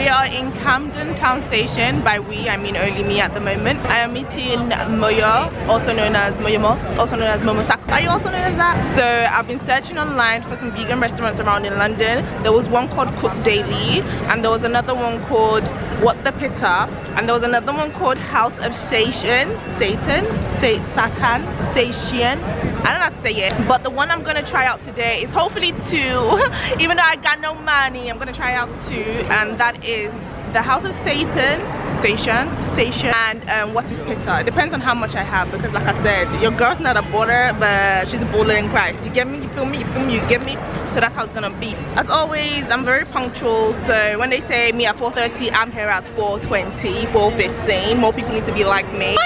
we are in Camden Town Station. By we, I mean only me at the moment. I am meeting Moyo, also known as Moyo Moss, also known as Momosaku. Are you also known as that? So I've been searching online for some vegan restaurants around in London. There was one called Cook Daily, and there was another one called What the Pitta, and there was another one called House of Satan, Satan, Satan, Satan. I don't know how to say it, but the one I'm gonna try out today is hopefully two. Even though I got no money, I'm gonna try out two, and that is the House of Satan, Station, Station, and um, what is Pitta. It depends on how much I have because, like I said, your girl's not a baller, but she's a baller in Christ. You get me? You feel me? You feel me? You get me? So that's how it's gonna be. As always, I'm very punctual. So when they say me at 4:30, I'm here at 4:20, 4:15. More people need to be like me.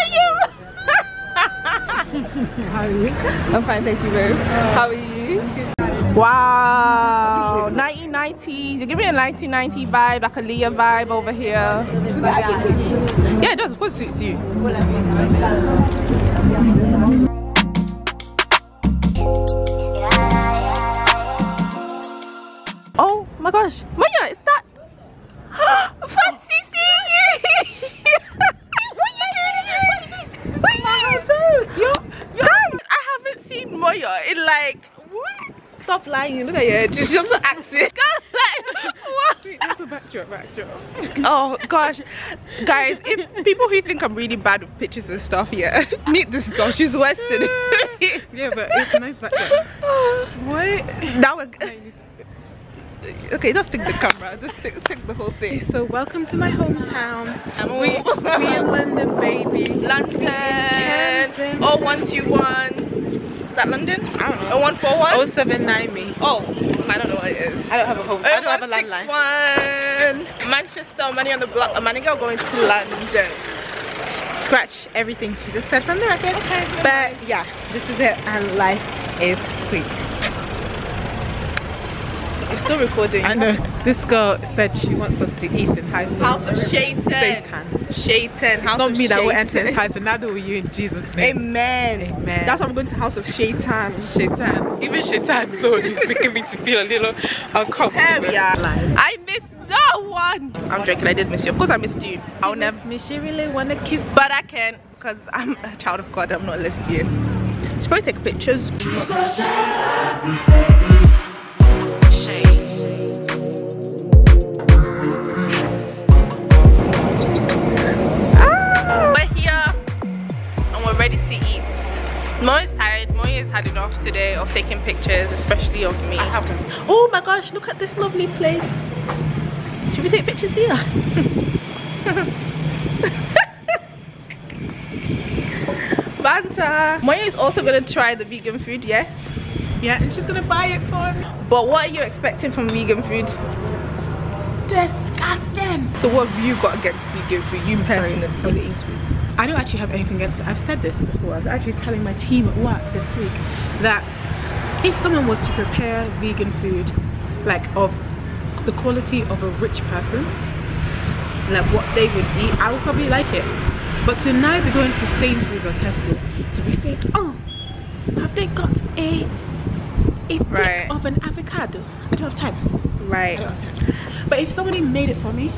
How are you? I'm fine, thank you, babe. How are you? Wow, 1990s. You give me a 1990 vibe, like a Leah vibe over here. Yeah, it does. Of course, suits you. Oh my gosh, Maya, is that? Fancy seeing you! what are you doing? What are you doing? Yo, yo, I Moyo in like what? Stop lying! Look at you. She's just acting. like what? Wait, that's a backdrop, backdrop. Oh gosh, guys! If people who think I'm really bad with pictures and stuff, yeah, meet this girl. She's Western. yeah, but it's a nice backdrop. what? That was. Okay, just take the camera. Just take, take the whole thing. So welcome to my hometown. Um, We, we in London, baby. London. Oh one two one. Is that London? I don't know. Oh one four one. 079 me. Oh, I don't know what it is. I don't have a home. I don't have a oh, landline. 0161. Manchester, money on the block. Uh, a money girl going to London. Scratch everything she just said from the record. Okay. But yeah, this is it, and life is sweet. It's still recording. I know. This girl said she wants us to eat in Hyson. House of Shaitan. Satan. Shaitan. House Not of me that will Shaitan. enter in Hyson. Neither will you in Jesus' name. Amen. Amen. That's why I'm going to House of Shaitan. Shaitan. Even Shaitan so he's making me to feel a little uncomfortable. Hell yeah. I miss no one. I'm joking. I did miss you. Of course, I missed you. I'll never. me. She really wanna kiss. But I can't because I'm a child of God. I'm not a lesbian. Should probably take pictures. Ah, gosh, look at this lovely place. Should we take pictures here? Banta. Moyo is also gonna try the vegan food, yes. Yeah, and she's gonna buy it for me. But what are you expecting from vegan food? Disgusting. So what have you got against vegan food? You personally? I'm eating sweets. I don't actually have anything against it. I've said this before. I was actually telling my team at work this week that if someone was to prepare vegan food, like of the quality of a rich person, like what they would eat, I would probably like it. But to now be going to Sainsbury's or Tesco to be saying, oh, have they got a a bit Right. of an avocado? I don't have time. I Right. don't have time. But if somebody made it for me,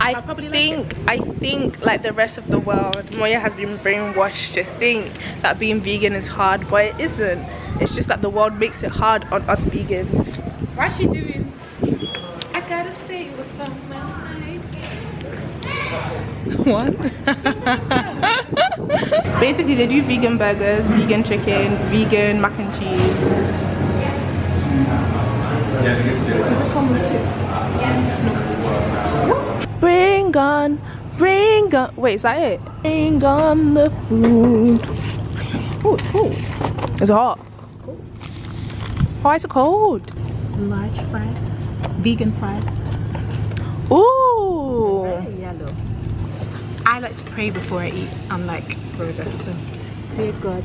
I probably like think I think like the rest of the world, Moyo has been brainwashed to think that being vegan is hard, but it isn't. It's just that the world makes it hard on us vegans. Why's she doing? I gotta say on my mind. What? Basically, they do vegan burgers, vegan chicken, vegan mac and cheese. Bring on, bring on. Wait, is that it? Bring on the food. Oh, it's cold. It's hot. It's cool. Why is it cold? Large fries, vegan fries. Ooh. Very yellow. I like to pray before I eat, unlike Rhoda. So, dear God,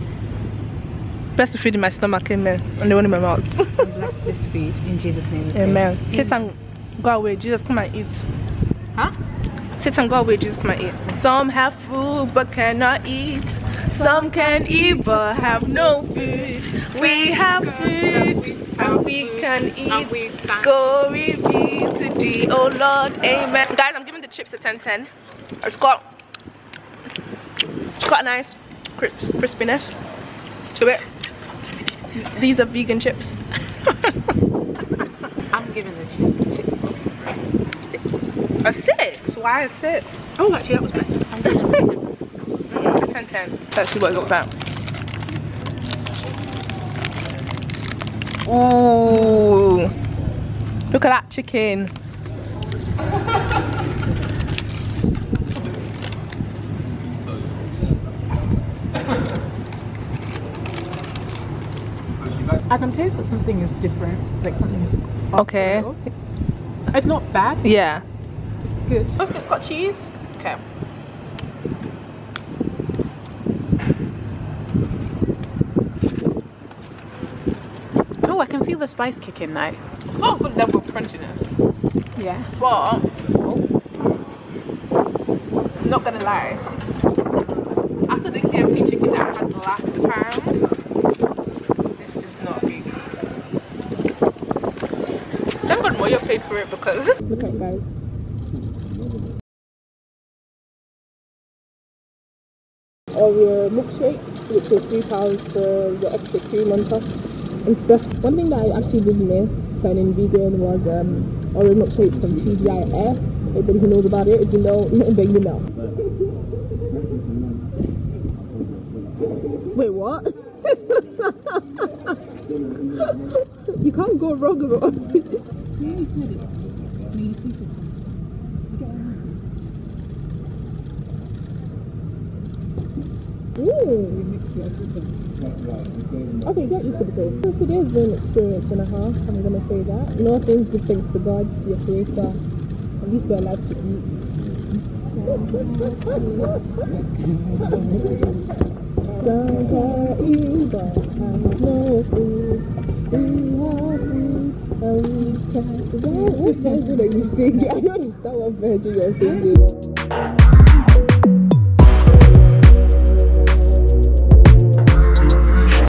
Bless the food in my stomach, amen. And the one in my mouth. bless this food in Jesus' name. Amen. pray. amen. Satan, go away. Jesus, come and eat. Huh? Sit and go away. Jesus, come and eat. Some have food but cannot eat. Some can eat but have no food. We have food and we can eat. Glory be to thee, oh Lord, amen. Guys, I'm giving the chips a 10-10. It's got, it's got a nice crisp, crispiness to it. These are vegan chips. I'm giving the chip, chips six. A six? Why a six? Oh, actually, that was better. I'm giving it a seven. 10 10. Let's see what it looks like. Ooh. Look at that chicken. I can taste that something is different. Like something is Okay. a. It's not bad. Yeah. It's good. Oh, it's got cheese. Okay. Oh, I can feel the spice kick in now. It's got a good level of crunchiness. Yeah. But, I'm not gonna lie. After the KFC chicken that I had last time, it's just not really. Thank God Moyo paid for it because. Look at it, guys. or your milkshake, which was three pounds for the extra cream on top and stuff. One thing that I actually did miss turning vegan was um, Oreo milkshake from TGIF. Anybody who knows about it, if you know, then you know. Wait, what? you can't go wrong about Ooh. Okay, get used to the taste. So today's been an experience and a half, I'm gonna say that. No things give thanks to God, to your creator. At least we're alive to eat. Some can eat, but I have no food. We have food, and we can. What version are you singing? I don't understand what version you're singing.